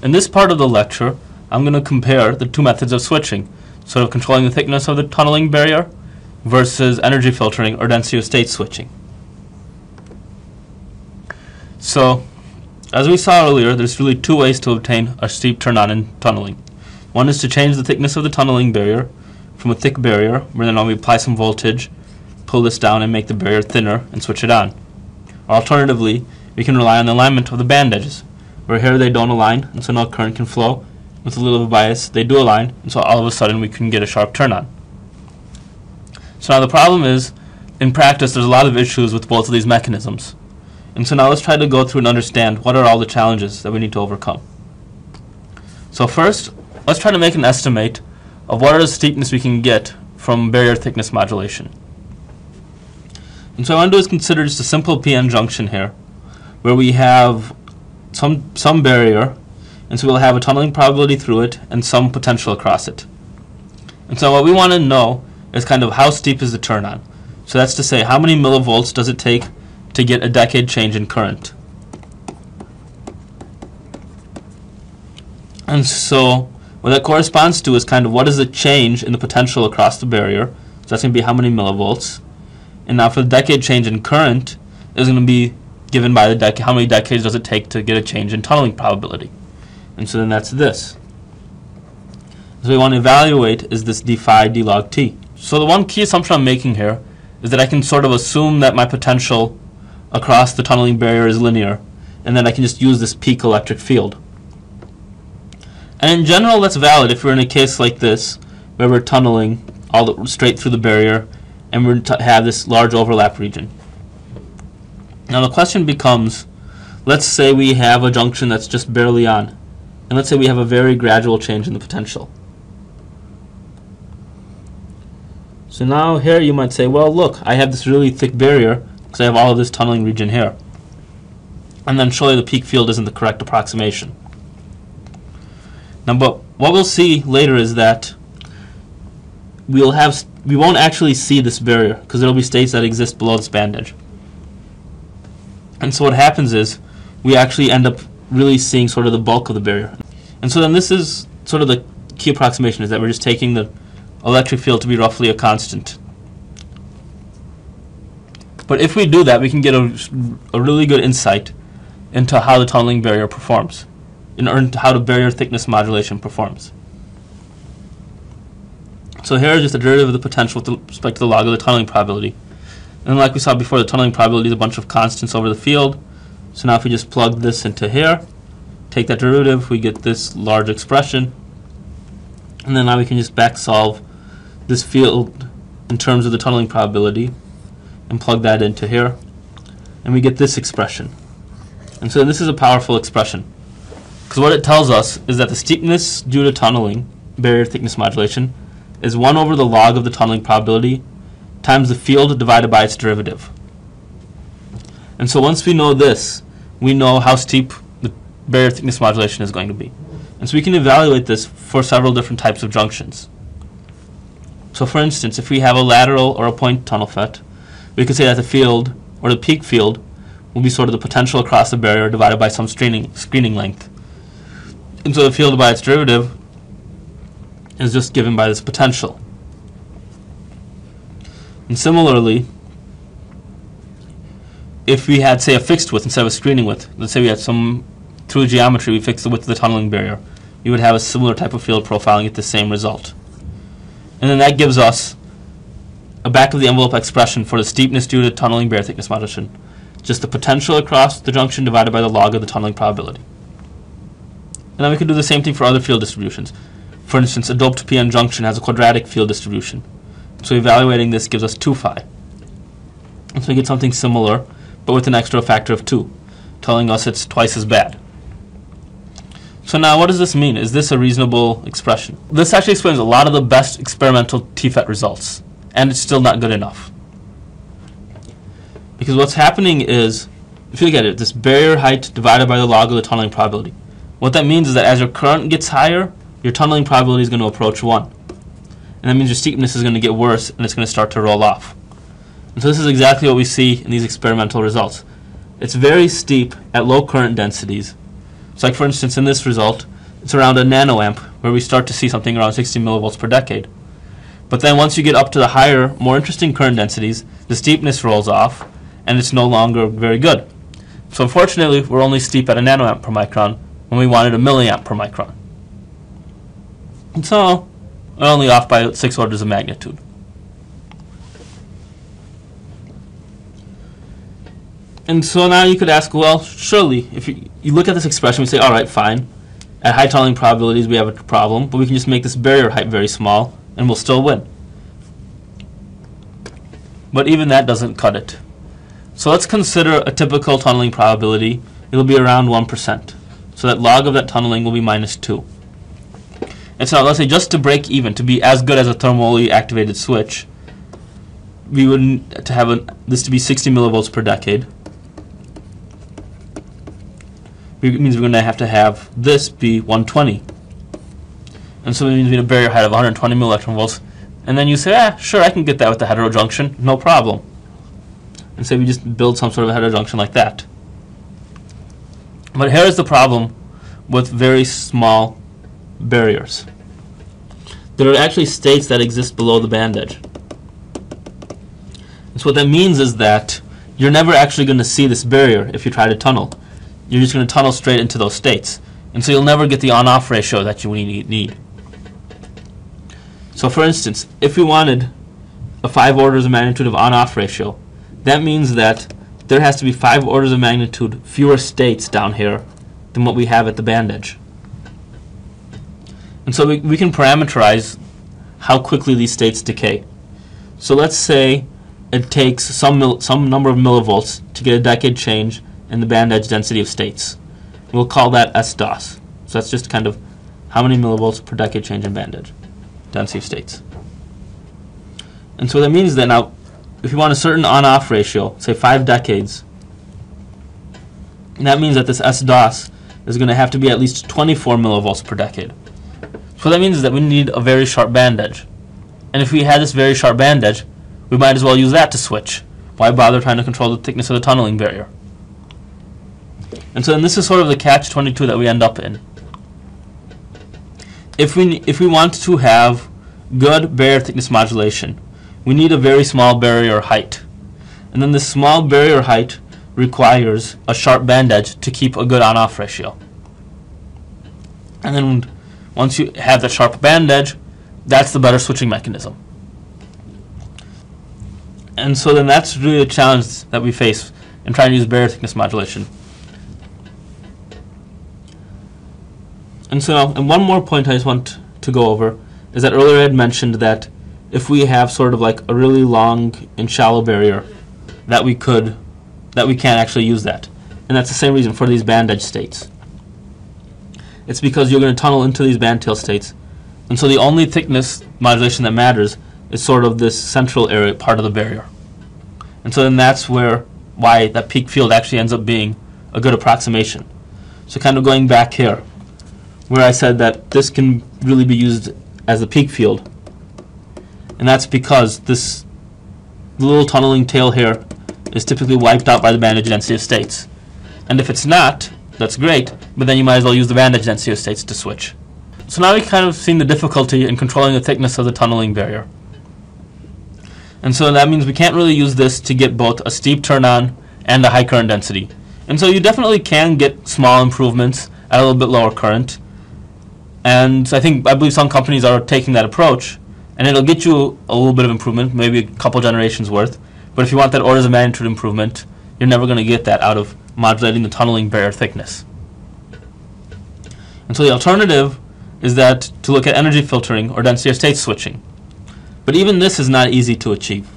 In this part of the lecture, I'm going to compare the two methods of switching, sort of controlling the thickness of the tunneling barrier versus energy filtering or density of state switching. So, as we saw earlier, there's really two ways to obtain a steep turn on in tunneling. One is to change the thickness of the tunneling barrier from a thick barrier, where then we apply some voltage, pull this down and make the barrier thinner and switch it on. Or alternatively, we can rely on the alignment of the band edges, where here they don't align, and so no current can flow. With a little bit of bias, they do align, and so all of a sudden we can get a sharp turn on. So now the problem is, in practice, there's a lot of issues with both of these mechanisms. And so now let's try to go through and understand what are all the challenges that we need to overcome. So first, let's try to make an estimate of what are the steepness we can get from barrier thickness modulation. And so what I want to do is consider just a simple PN junction here, where we have some, some barrier, and so we'll have a tunneling probability through it and some potential across it. And so what we want to know is kind of how steep is the turn on. So that's to say, how many millivolts does it take to get a decade change in current? And so what that corresponds to is kind of what is the change in the potential across the barrier. So that's going to be how many millivolts. And now for the decade change in current is going to be given by the decade, how many decades does it take to get a change in tunneling probability. And so then that's this. So we want to evaluate is this d phi d log t. So the one key assumption I'm making here is that I can sort of assume that my potential across the tunneling barrier is linear, and then I can just use this peak electric field. And in general, that's valid if we're in a case like this, where we're tunneling all the, straight through the barrier, and we have this large overlap region. Now the question becomes, let's say we have a junction that's just barely on, and let's say we have a very gradual change in the potential. So now here you might say, well look, I have this really thick barrier, because I have all of this tunneling region here. And then surely the peak field isn't the correct approximation. Now, but what we'll see later is that we'll have we won't actually see this barrier because there'll be states that exist below this band edge. And so what happens is we actually end up really seeing sort of the bulk of the barrier. And so then this is sort of the key approximation is that we're just taking the electric field to be roughly a constant. But if we do that, we can get a, a really good insight into how the tunneling barrier performs order how the barrier thickness modulation performs. So here is just the derivative of the potential with respect to the log of the tunneling probability. And like we saw before, the tunneling probability is a bunch of constants over the field. So now if we just plug this into here, take that derivative, we get this large expression. And then now we can just back solve this field in terms of the tunneling probability and plug that into here. And we get this expression. And so this is a powerful expression. Because what it tells us is that the steepness due to tunneling, barrier thickness modulation, is 1 over the log of the tunneling probability times the field divided by its derivative. And so once we know this, we know how steep the barrier thickness modulation is going to be. And so we can evaluate this for several different types of junctions. So for instance, if we have a lateral or a point tunnel FET, we could say that the field, or the peak field, will be sort of the potential across the barrier divided by some screening, screening length. And so the field by its derivative is just given by this potential. And similarly, if we had, say, a fixed width instead of a screening width, let's say we had some, through geometry, we fixed the width of the tunneling barrier, you would have a similar type of field profile and get the same result. And then that gives us a back of the envelope expression for the steepness due to tunneling barrier thickness modulation. Just the potential across the junction divided by the log of the tunneling probability. And then we can do the same thing for other field distributions. For instance, a doped PN junction has a quadratic field distribution. So evaluating this gives us 2 phi. And so we get something similar, but with an extra factor of 2, telling us it's twice as bad. So now what does this mean? Is this a reasonable expression? This actually explains a lot of the best experimental TFET results, and it's still not good enough. Because what's happening is, if you look at it, this barrier height divided by the log of the tunneling probability. What that means is that as your current gets higher, your tunneling probability is going to approach 1. And that means your steepness is going to get worse and it's going to start to roll off. And so this is exactly what we see in these experimental results. It's very steep at low current densities, So like for instance in this result, it's around a nanoamp where we start to see something around 60 millivolts per decade. But then once you get up to the higher, more interesting current densities, the steepness rolls off and it's no longer very good. So unfortunately, we're only steep at a nanoamp per micron when we wanted a milliamp per micron. And so, only off by six orders of magnitude. And so now you could ask, well, surely, if you, you look at this expression, we say, all right, fine. At high tunneling probabilities, we have a problem, but we can just make this barrier height very small, and we'll still win. But even that doesn't cut it. So let's consider a typical tunneling probability. It'll be around 1%. So that log of that tunneling will be minus 2. And so let's say just to break even, to be as good as a thermally activated switch, we would to have a, this to be 60 millivolts per decade. It means we're going to have to have this be 120. And so it means we need a barrier height of 120 millielectron volts. And then you say, ah, sure, I can get that with the heterojunction, no problem. And so we just build some sort of heterojunction like that. But here's the problem with very small barriers. There are actually states that exist below the band edge. And so what that means is that you're never actually going to see this barrier if you try to tunnel you're just going to tunnel straight into those states. And so you'll never get the on-off ratio that you need. So for instance, if we wanted a 5 orders of magnitude of on-off ratio, that means that there has to be 5 orders of magnitude fewer states down here than what we have at the band edge. And so we, we can parameterize how quickly these states decay. So let's say it takes some, some number of millivolts to get a decade change in the band edge density of states. We'll call that S DOS. So that's just kind of how many millivolts per decade change in band edge density of states. And so what that means that now, if you want a certain on-off ratio, say five decades, that means that this S DOS is going to have to be at least 24 millivolts per decade. So that means is that we need a very sharp band edge. And if we had this very sharp band edge, we might as well use that to switch. Why bother trying to control the thickness of the tunneling barrier? And so then this is sort of the catch-22 that we end up in. If we, if we want to have good barrier thickness modulation, we need a very small barrier height. And then this small barrier height requires a sharp band edge to keep a good on-off ratio. And then once you have that sharp band edge, that's the better switching mechanism. And so then that's really a challenge that we face in trying to use barrier thickness modulation. And so, and one more point I just want to go over is that earlier I had mentioned that if we have sort of like a really long and shallow barrier, that we could, that we can't actually use that. And that's the same reason for these band edge states. It's because you're going to tunnel into these band tail states. And so the only thickness modulation that matters is sort of this central area part of the barrier. And so then that's where why that peak field actually ends up being a good approximation. So kind of going back here, where I said that this can really be used as a peak field. And that's because this little tunneling tail here is typically wiped out by the band density of states. And if it's not, that's great, but then you might as well use the band edge density of states to switch. So now we've kind of seen the difficulty in controlling the thickness of the tunneling barrier. And so that means we can't really use this to get both a steep turn on and a high current density. And so you definitely can get small improvements at a little bit lower current, and I think I believe some companies are taking that approach, and it'll get you a little bit of improvement, maybe a couple generations worth. But if you want that orders of magnitude improvement, you're never going to get that out of modulating the tunneling barrier thickness. And so the alternative is that to look at energy filtering or density of state switching. But even this is not easy to achieve.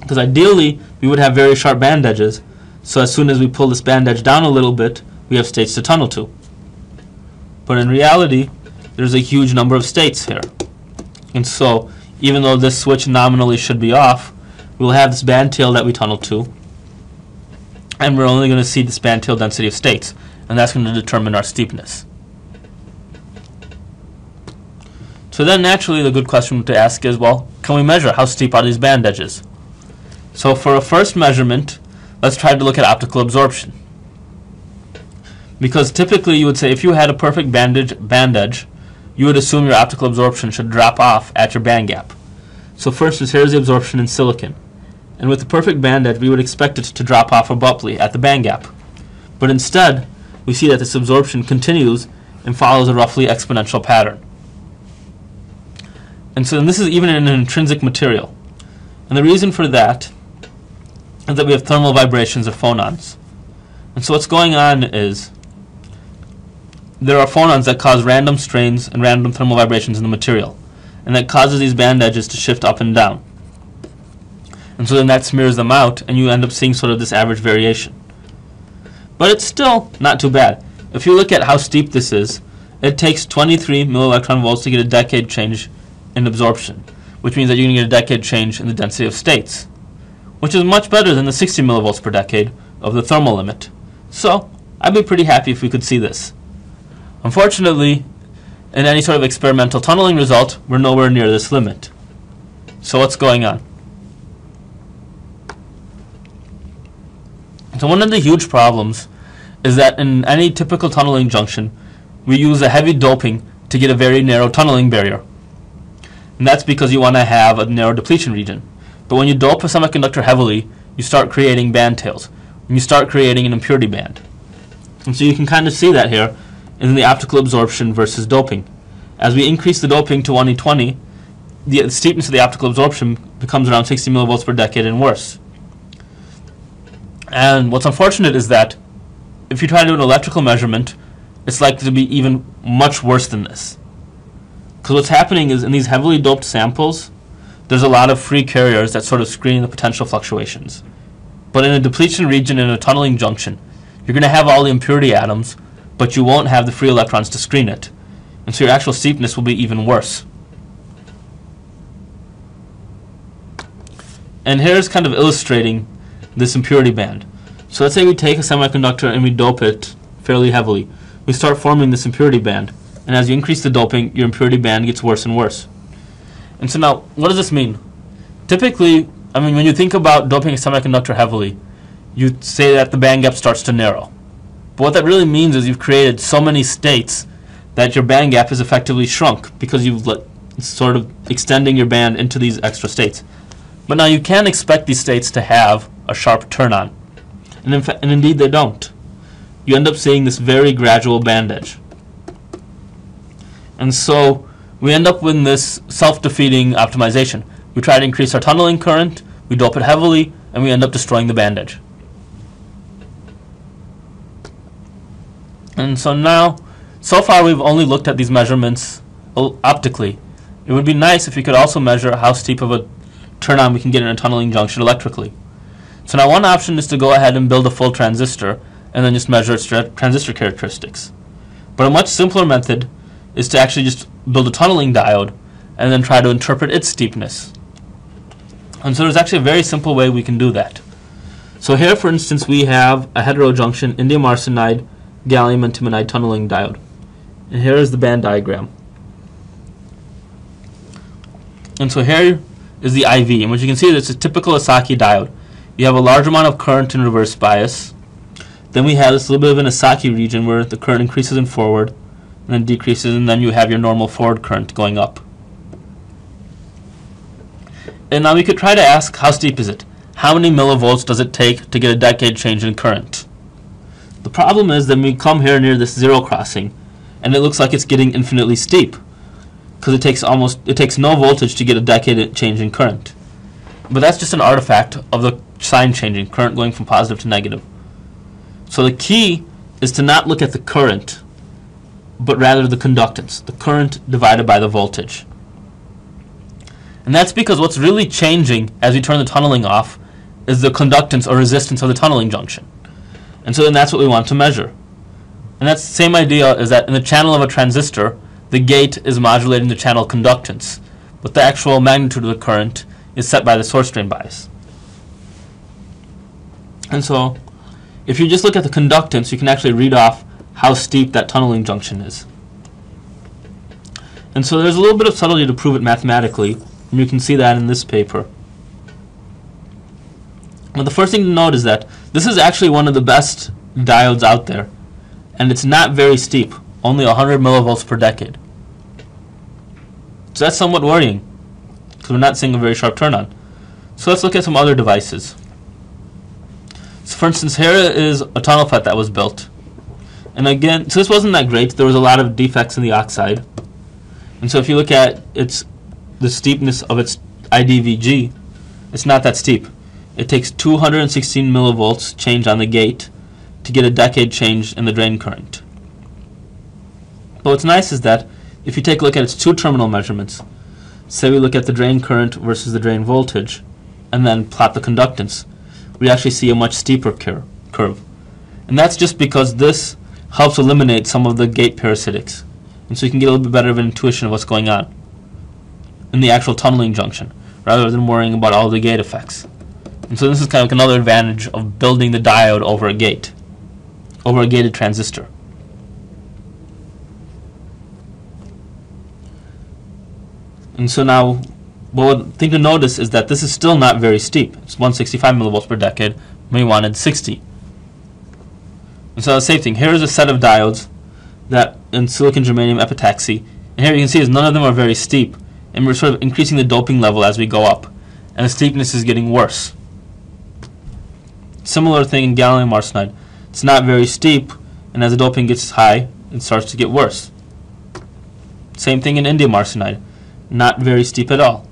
Because ideally, we would have very sharp band edges, so as soon as we pull this band edge down a little bit, we have states to tunnel to. But in reality, there's a huge number of states here. And so, even though this switch nominally should be off, we'll have this band tail that we tunnel to, and we're only going to see the band tail density of states, and that's going to determine our steepness. So then naturally the good question to ask is, well, can we measure how steep are these band edges? So for a first measurement, let's try to look at optical absorption. Because typically you would say if you had a perfect bandage, band edge, you would assume your optical absorption should drop off at your band gap. So for instance, here's the absorption in silicon. And with the perfect band edge, we would expect it to drop off abruptly at the band gap. But instead, we see that this absorption continues and follows a roughly exponential pattern. And so and this is even in an intrinsic material. And the reason for that is that we have thermal vibrations of phonons. And so what's going on is there are phonons that cause random strains and random thermal vibrations in the material. And that causes these band edges to shift up and down. And so then that smears them out, and you end up seeing sort of this average variation. But it's still not too bad. If you look at how steep this is, it takes 23 millielectron volts to get a decade change in absorption, which means that you're going to get a decade change in the density of states, which is much better than the 60 millivolts per decade of the thermal limit. So, I'd be pretty happy if we could see this. Unfortunately, in any sort of experimental tunneling result, we're nowhere near this limit. So what's going on? So one of the huge problems is that in any typical tunneling junction, we use a heavy doping to get a very narrow tunneling barrier. And that's because you want to have a narrow depletion region. But when you dope a semiconductor heavily, you start creating band tails. And you start creating an impurity band. And so you can kind of see that here in the optical absorption versus doping. As we increase the doping to 1E20, the steepness of the optical absorption becomes around 60 millivolts per decade and worse. And what's unfortunate is that if you try to do an electrical measurement, it's likely to be even much worse than this. Because what's happening is in these heavily doped samples, there's a lot of free carriers that sort of screen the potential fluctuations. But in a depletion region in a tunneling junction, you're going to have all the impurity atoms, but you won't have the free electrons to screen it. And so your actual steepness will be even worse. And here's kind of illustrating this impurity band. So let's say we take a semiconductor and we dope it fairly heavily. We start forming this impurity band and as you increase the doping, your impurity band gets worse and worse. And so now, what does this mean? Typically, I mean, when you think about doping a semiconductor heavily, you say that the band gap starts to narrow. But what that really means is you've created so many states that your band gap is effectively shrunk because you've let, sort of extending your band into these extra states. But now you can expect these states to have a sharp turn on. And, in and indeed they don't. You end up seeing this very gradual band edge. And so we end up with this self-defeating optimization. We try to increase our tunneling current, we dope it heavily, and we end up destroying the band edge. And so now, so far we've only looked at these measurements uh, optically. It would be nice if we could also measure how steep of a turn on we can get in a tunneling junction electrically. So now one option is to go ahead and build a full transistor and then just measure its transistor characteristics. But a much simpler method is to actually just build a tunneling diode and then try to interpret its steepness. And so there's actually a very simple way we can do that. So here, for instance, we have a heterojunction indium arsenide gallium antimonide tunneling diode. And here is the band diagram. And so here is the IV, and what you can see is it's a typical Esaki diode. You have a large amount of current in reverse bias. Then we have this little bit of an Esaki region where the current increases in forward and then decreases, and then you have your normal forward current going up. And now we could try to ask how steep is it? How many millivolts does it take to get a decade change in current? The problem is that we come here near this zero crossing, and it looks like it's getting infinitely steep, because it takes almost it takes no voltage to get a decade change in current. But that's just an artifact of the sign changing, current going from positive to negative. So the key is to not look at the current, but rather the conductance, the current divided by the voltage. And that's because what's really changing as we turn the tunneling off is the conductance or resistance of the tunneling junction. And so then that's what we want to measure. And that's the same idea is that in the channel of a transistor, the gate is modulating the channel conductance, but the actual magnitude of the current is set by the source drain bias. And so if you just look at the conductance, you can actually read off how steep that tunneling junction is. And so there's a little bit of subtlety to prove it mathematically, and you can see that in this paper. But the first thing to note is that this is actually one of the best diodes out there. and it's not very steep, only 100 millivolts per decade. So that's somewhat worrying, because we're not seeing a very sharp turn on. So let's look at some other devices. So for instance, here is a tunnel FET that was built. And again, so this wasn't that great. There was a lot of defects in the oxide. And so if you look at its the steepness of its IDVG, it's not that steep. It takes 216 millivolts change on the gate to get a decade change in the drain current. But what's nice is that if you take a look at its two terminal measurements, say we look at the drain current versus the drain voltage, and then plot the conductance, we actually see a much steeper cur curve. And that's just because this helps eliminate some of the gate parasitics. And so you can get a little bit better of an intuition of what's going on in the actual tunneling junction, rather than worrying about all the gate effects. And so this is kind of like another advantage of building the diode over a gate, over a gated transistor. And so now one thing to notice is that this is still not very steep. It's 165 millivolts per decade. We wanted 60. And so the same thing. Here is a set of diodes that in silicon germanium epitaxy. And here you can see is none of them are very steep. And we're sort of increasing the doping level as we go up. And the steepness is getting worse. Similar thing in gallium arsenide. It's not very steep, and as the doping gets high, it starts to get worse. Same thing in indium arsenide. Not very steep at all.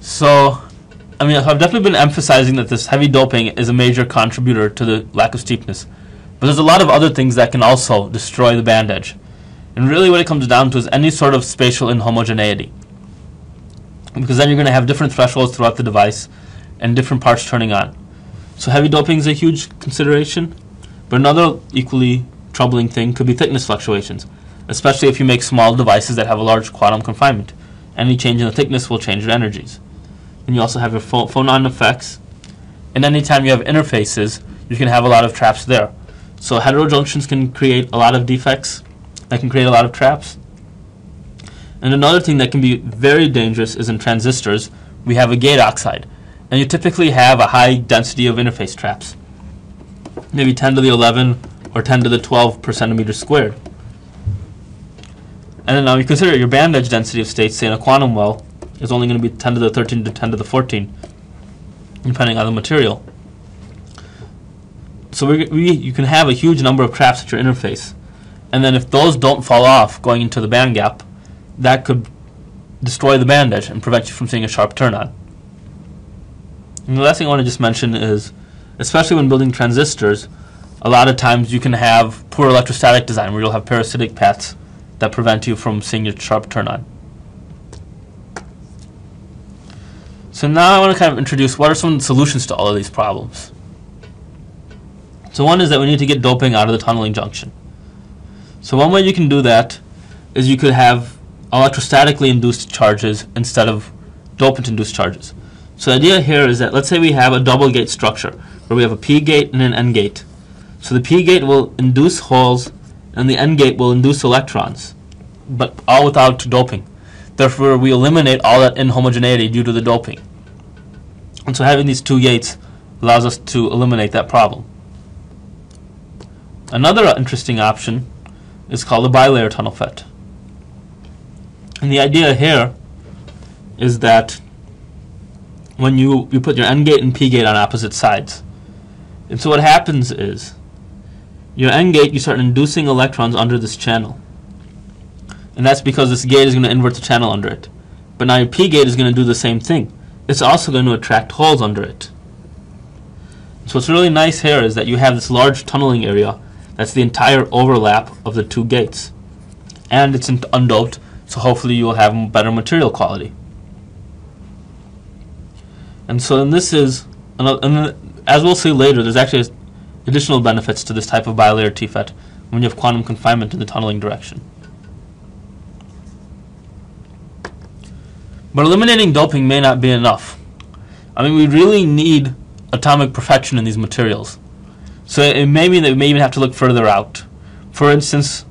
So, I mean, I've definitely been emphasizing that this heavy doping is a major contributor to the lack of steepness. But there's a lot of other things that can also destroy the band edge. And really what it comes down to is any sort of spatial inhomogeneity. Because then you're going to have different thresholds throughout the device and different parts turning on. So heavy doping is a huge consideration. But another equally troubling thing could be thickness fluctuations, especially if you make small devices that have a large quantum confinement. Any change in the thickness will change your energies. And you also have your ph phonon effects. And anytime you have interfaces, you can have a lot of traps there. So heterojunctions can create a lot of defects that can create a lot of traps. And another thing that can be very dangerous is in transistors, we have a gate oxide. And you typically have a high density of interface traps, maybe 10 to the 11 or 10 to the 12 per centimeter squared. And then now you consider your band edge density of states, say in a quantum well, is only going to be 10 to the 13 to 10 to the 14, depending on the material. So we, we, you can have a huge number of traps at your interface. And then if those don't fall off going into the band gap, that could destroy the band edge and prevent you from seeing a sharp turn on. And the last thing I want to just mention is, especially when building transistors, a lot of times you can have poor electrostatic design where you'll have parasitic paths that prevent you from seeing your sharp turn on. So now I want to kind of introduce what are some solutions to all of these problems. So one is that we need to get doping out of the tunneling junction. So one way you can do that is you could have electrostatically induced charges instead of dopant-induced charges. So the idea here is that let's say we have a double gate structure where we have a P gate and an N gate. So the P gate will induce holes and the N gate will induce electrons, but all without doping. Therefore, we eliminate all that inhomogeneity due to the doping. And so having these two gates allows us to eliminate that problem. Another interesting option is called a bilayer tunnel FET. And the idea here is that when you, you put your N gate and P gate on opposite sides. And so what happens is your N gate, you start inducing electrons under this channel and that's because this gate is going to invert the channel under it. But now your P gate is going to do the same thing. It's also going to attract holes under it. So what's really nice here is that you have this large tunneling area that's the entire overlap of the two gates. And it's undoped, so hopefully you will have better material quality. And so this is, and as we'll see later, there's actually additional benefits to this type of bilayer TFET when you have quantum confinement in the tunneling direction. But eliminating doping may not be enough. I mean, we really need atomic perfection in these materials. So it may mean that we may even have to look further out. For instance,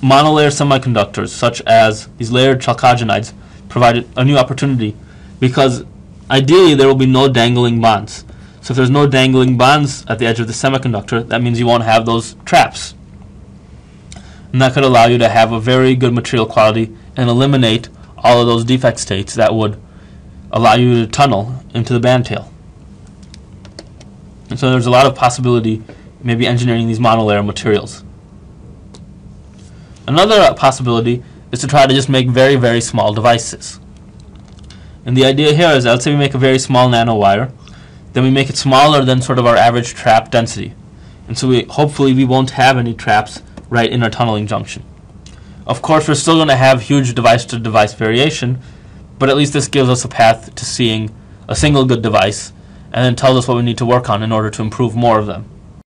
monolayer semiconductors, such as these layered chalcogenides, provide a new opportunity because ideally there will be no dangling bonds. So if there's no dangling bonds at the edge of the semiconductor, that means you won't have those traps. And that could allow you to have a very good material quality and eliminate all of those defect states that would allow you to tunnel into the band tail. And so there's a lot of possibility maybe engineering these monolayer materials. Another possibility is to try to just make very, very small devices. And the idea here is let's say we make a very small nanowire, then we make it smaller than sort of our average trap density. And so we hopefully we won't have any traps right in our tunneling junction. Of course, we're still going to have huge device-to-device variation, but at least this gives us a path to seeing a single good device and then tells us what we need to work on in order to improve more of them.